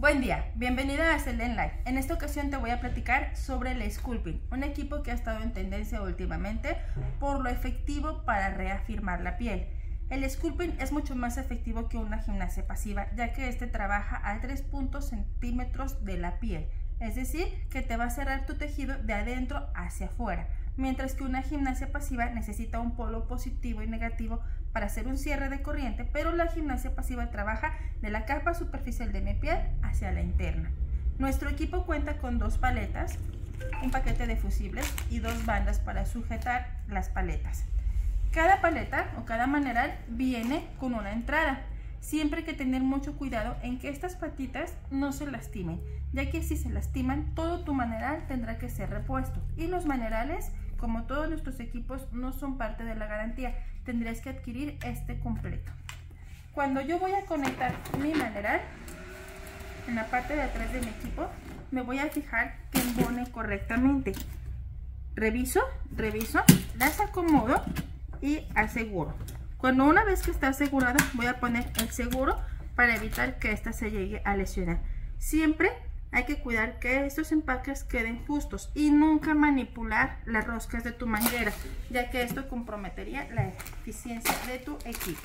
Buen día, bienvenida a Selen Live. En esta ocasión te voy a platicar sobre el Sculpting, un equipo que ha estado en tendencia últimamente por lo efectivo para reafirmar la piel. El Sculpting es mucho más efectivo que una gimnasia pasiva, ya que este trabaja a 3 centímetros de la piel, es decir, que te va a cerrar tu tejido de adentro hacia afuera mientras que una gimnasia pasiva necesita un polo positivo y negativo para hacer un cierre de corriente, pero la gimnasia pasiva trabaja de la capa superficial de mi piel hacia la interna. Nuestro equipo cuenta con dos paletas, un paquete de fusibles y dos bandas para sujetar las paletas. Cada paleta o cada maneral viene con una entrada. Siempre hay que tener mucho cuidado en que estas patitas no se lastimen, ya que si se lastiman, todo tu maneral tendrá que ser repuesto. Y los manerales como todos nuestros equipos no son parte de la garantía, tendrías que adquirir este completo. Cuando yo voy a conectar mi maneral, en la parte de atrás de mi equipo, me voy a fijar que embone correctamente. Reviso, reviso, las acomodo y aseguro. Cuando una vez que está asegurado, voy a poner el seguro para evitar que ésta se llegue a lesionar. Siempre hay que cuidar que estos empaques queden justos y nunca manipular las roscas de tu manguera, ya que esto comprometería la eficiencia de tu equipo.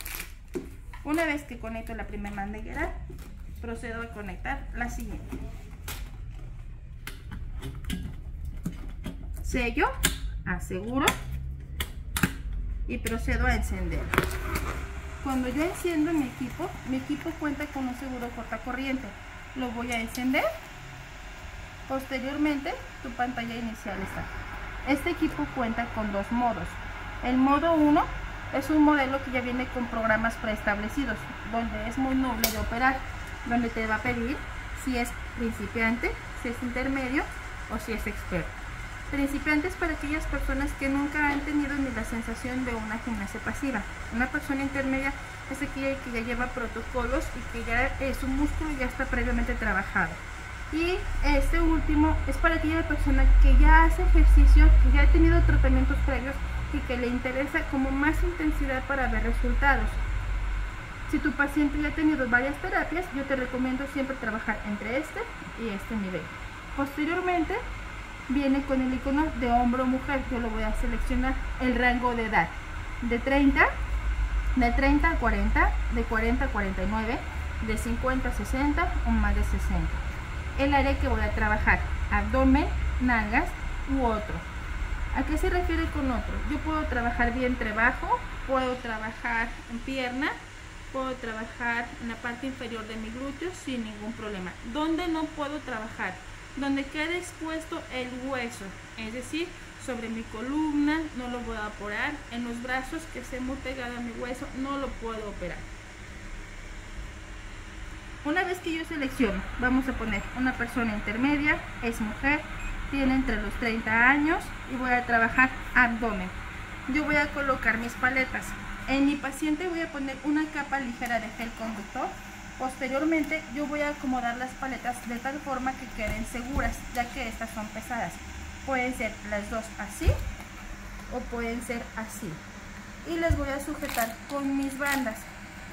Una vez que conecto la primera manguera, procedo a conectar la siguiente. Sello, aseguro y procedo a encender. Cuando yo enciendo mi equipo, mi equipo cuenta con un seguro cortacorriente. Lo voy a encender Posteriormente, tu pantalla inicial está. Este equipo cuenta con dos modos. El modo 1 es un modelo que ya viene con programas preestablecidos, donde es muy noble de operar, donde te va a pedir si es principiante, si es intermedio o si es experto. Principiante es para aquellas personas que nunca han tenido ni la sensación de una gimnasia pasiva. Una persona intermedia es aquella que ya lleva protocolos y que ya es su músculo ya está previamente trabajado. Y este último es para aquella persona que ya hace ejercicio, que ya ha tenido tratamientos previos y que le interesa como más intensidad para ver resultados. Si tu paciente ya ha tenido varias terapias, yo te recomiendo siempre trabajar entre este y este nivel. Posteriormente viene con el icono de hombro mujer, yo lo voy a seleccionar el rango de edad de 30, de 30 a 40, de 40 a 49, de 50 a 60 o más de 60 el área que voy a trabajar, abdomen, nalgas u otro. ¿A qué se refiere con otro? Yo puedo trabajar vientre bajo, puedo trabajar en pierna, puedo trabajar en la parte inferior de mi glúteo sin ningún problema. ¿Dónde no puedo trabajar? Donde quede expuesto el hueso, es decir, sobre mi columna no lo voy a operar, en los brazos que esté muy pegado a mi hueso no lo puedo operar. Una vez que yo selecciono, vamos a poner una persona intermedia, es mujer, tiene entre los 30 años y voy a trabajar abdomen. Yo voy a colocar mis paletas. En mi paciente voy a poner una capa ligera de gel conductor. Posteriormente yo voy a acomodar las paletas de tal forma que queden seguras, ya que estas son pesadas. Pueden ser las dos así o pueden ser así. Y les voy a sujetar con mis bandas.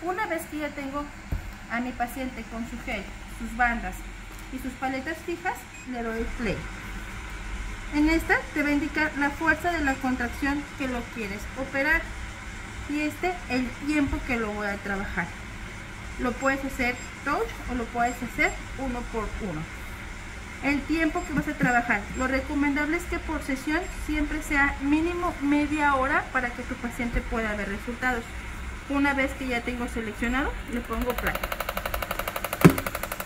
Una vez que ya tengo a mi paciente con su gel, sus bandas y sus paletas fijas, le doy play. En esta te va a indicar la fuerza de la contracción que lo quieres operar y este el tiempo que lo voy a trabajar. Lo puedes hacer touch o lo puedes hacer uno por uno. El tiempo que vas a trabajar. Lo recomendable es que por sesión siempre sea mínimo media hora para que tu paciente pueda ver resultados. Una vez que ya tengo seleccionado, le pongo play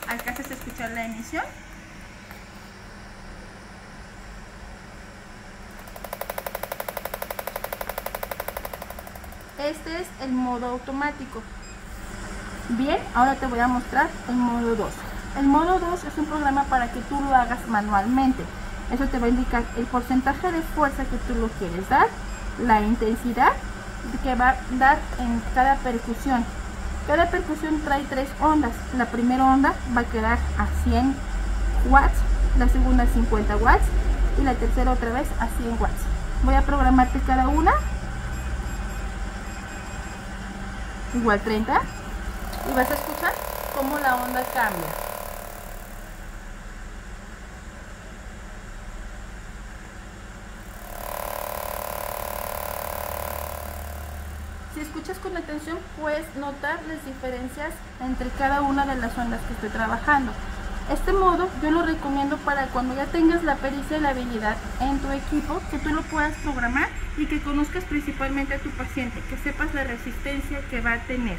alcanzas a escuchar la emisión. Este es el modo automático. Bien, ahora te voy a mostrar el modo 2. El modo 2 es un programa para que tú lo hagas manualmente. Eso te va a indicar el porcentaje de fuerza que tú lo quieres dar, la intensidad que va a dar en cada percusión cada percusión trae tres ondas. La primera onda va a quedar a 100 watts, la segunda a 50 watts y la tercera otra vez a 100 watts. Voy a programarte cada una. Igual 30. Y vas a escuchar cómo la onda cambia. Escuchas con atención puedes notar las diferencias entre cada una de las ondas que estoy trabajando. Este modo yo lo recomiendo para cuando ya tengas la pericia y la habilidad en tu equipo, que tú lo puedas programar y que conozcas principalmente a tu paciente, que sepas la resistencia que va a tener.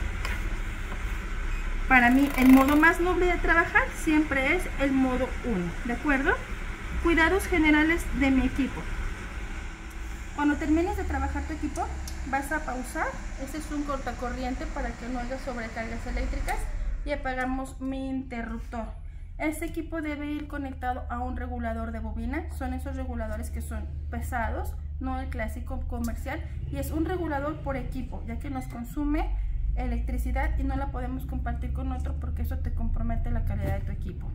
Para mí el modo más noble de trabajar siempre es el modo 1, ¿de acuerdo? Cuidados generales de mi equipo. Cuando termines de trabajar tu equipo, vas a pausar. Este es un cortacorriente para que no haya sobrecargas eléctricas y apagamos mi interruptor. Este equipo debe ir conectado a un regulador de bobina. Son esos reguladores que son pesados, no el clásico comercial. Y es un regulador por equipo, ya que nos consume electricidad y no la podemos compartir con otro porque eso te compromete la calidad de tu equipo.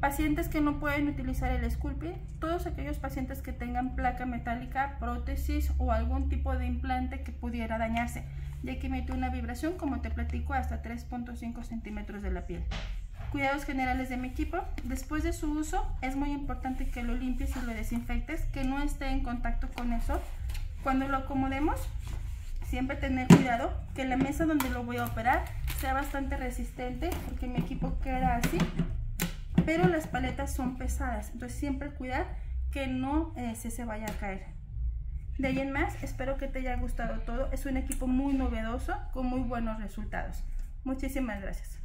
Pacientes que no pueden utilizar el Sculpin, todos aquellos pacientes que tengan placa metálica, prótesis o algún tipo de implante que pudiera dañarse, ya que emite una vibración, como te platico, hasta 3.5 centímetros de la piel. Cuidados generales de mi equipo. Después de su uso es muy importante que lo limpies y lo desinfectes, que no esté en contacto con eso. Cuando lo acomodemos, siempre tener cuidado que la mesa donde lo voy a operar sea bastante resistente, porque mi equipo queda así, pero las paletas son pesadas, entonces siempre cuidar que no eh, se, se vaya a caer. De ahí en más, espero que te haya gustado todo. Es un equipo muy novedoso con muy buenos resultados. Muchísimas gracias.